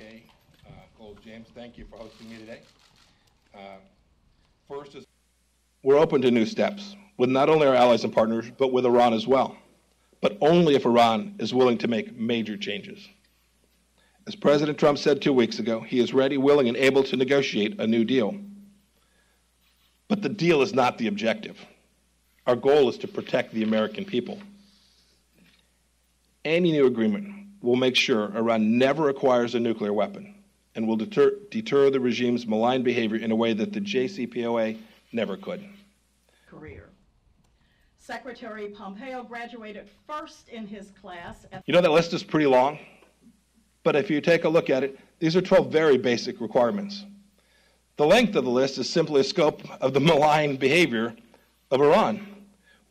Okay, uh, Coles James, thank you for hosting me today. Uh, First is, we're open to new steps with not only our allies and partners, but with Iran as well, but only if Iran is willing to make major changes. As President Trump said two weeks ago, he is ready, willing, and able to negotiate a new deal. But the deal is not the objective. Our goal is to protect the American people. Any new agreement will make sure Iran never acquires a nuclear weapon and will deter, deter the regime's malign behavior in a way that the JCPOA never could. career. Secretary Pompeo graduated first in his class at You know, that list is pretty long, but if you take a look at it, these are 12 very basic requirements. The length of the list is simply a scope of the malign behavior of Iran.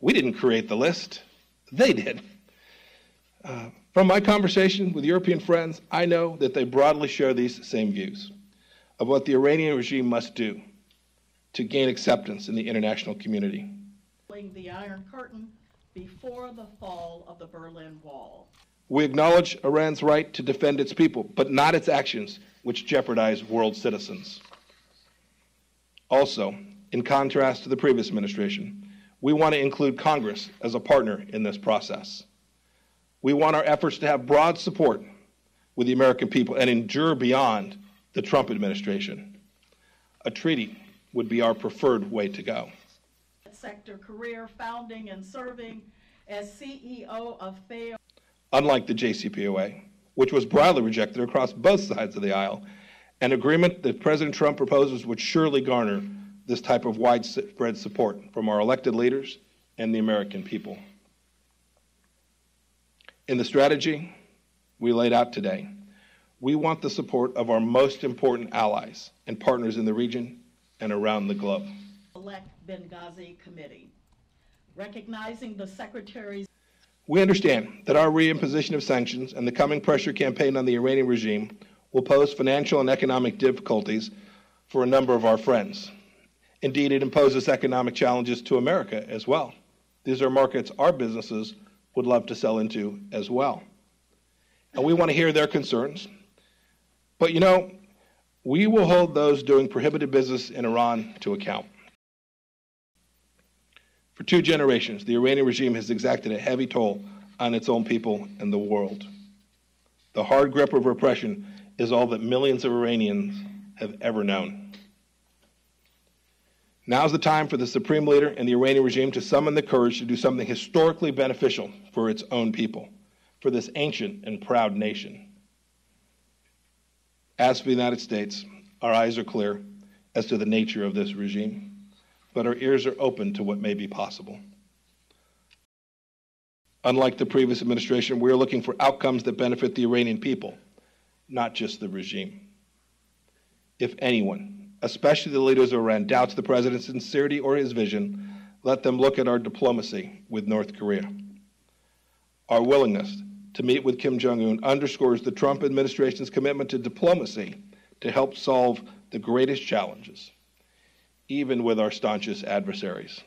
We didn't create the list, they did. Uh, from my conversation with European friends, I know that they broadly share these same views of what the Iranian regime must do to gain acceptance in the international community. the Iron Curtain before the fall of the Berlin Wall. We acknowledge Iran's right to defend its people, but not its actions, which jeopardize world citizens. Also, in contrast to the previous administration, we want to include Congress as a partner in this process. We want our efforts to have broad support with the American people and endure beyond the Trump administration. A treaty would be our preferred way to go. Sector career founding and serving as CEO of FAO unlike the JCPOA, which was broadly rejected across both sides of the aisle. An agreement that President Trump proposes would surely garner this type of widespread support from our elected leaders and the American people. In the strategy we laid out today, we want the support of our most important allies and partners in the region and around the globe. Elect Benghazi Committee. Recognizing the Secretary's We understand that our reimposition of sanctions and the coming pressure campaign on the Iranian regime will pose financial and economic difficulties for a number of our friends. Indeed, it imposes economic challenges to America as well. These are markets our businesses would love to sell into as well. And we want to hear their concerns. But you know, we will hold those doing prohibited business in Iran to account. For two generations, the Iranian regime has exacted a heavy toll on its own people and the world. The hard grip of repression is all that millions of Iranians have ever known. Now's the time for the supreme leader and the Iranian regime to summon the courage to do something historically beneficial for its own people, for this ancient and proud nation. As for the United States, our eyes are clear as to the nature of this regime but our ears are open to what may be possible. Unlike the previous administration, we are looking for outcomes that benefit the Iranian people, not just the regime. If anyone, especially the leaders of Iran, doubts the president's sincerity or his vision, let them look at our diplomacy with North Korea. Our willingness to meet with Kim Jong un underscores the Trump administration's commitment to diplomacy to help solve the greatest challenges even with our staunchest adversaries.